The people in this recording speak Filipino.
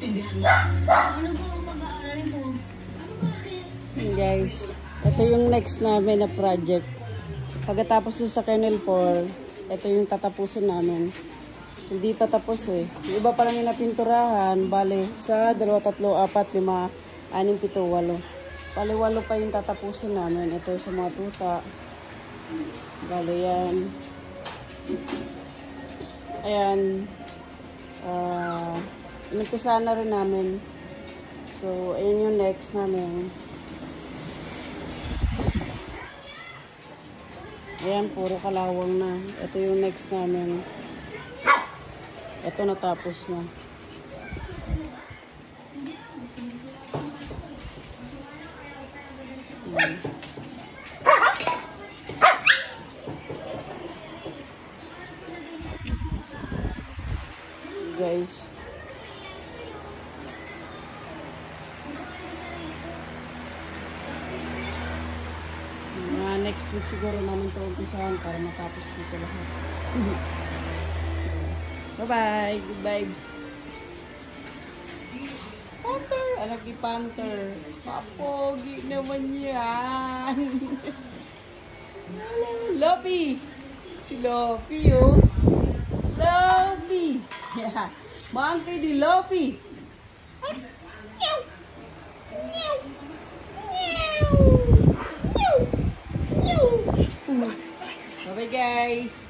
naiintindihan mo. Ano ba pag-aaral mo? Yun, guys. Ito yung next namin na project. Pagkatapos dun sa Kernel 4, ito yung tatapusin namin. Hindi pa tapos eh. Yung iba pa lang yung napinturahan, bale, sa 2, 3, 4, 5, 6, 7, 8. Bale, 8 pa yung tatapusin namin. Ito sa mga tuta. Bale, yan. Ayan. Ah, uh, na rin namin. So, ayun yung next namin. Ayan, puro kalawang na. Ito yung next namin. Ito natapos na. Ayan. Guys. Mga next week siguro namin ito umpisahan para matapos dito lahat. Bye-bye. Good vibes. Panther. Anak ni Panther. Papogi naman yan. Lopi. Si Lopi, oh. Lopi. Yeah. Monkey di Lopi. guys.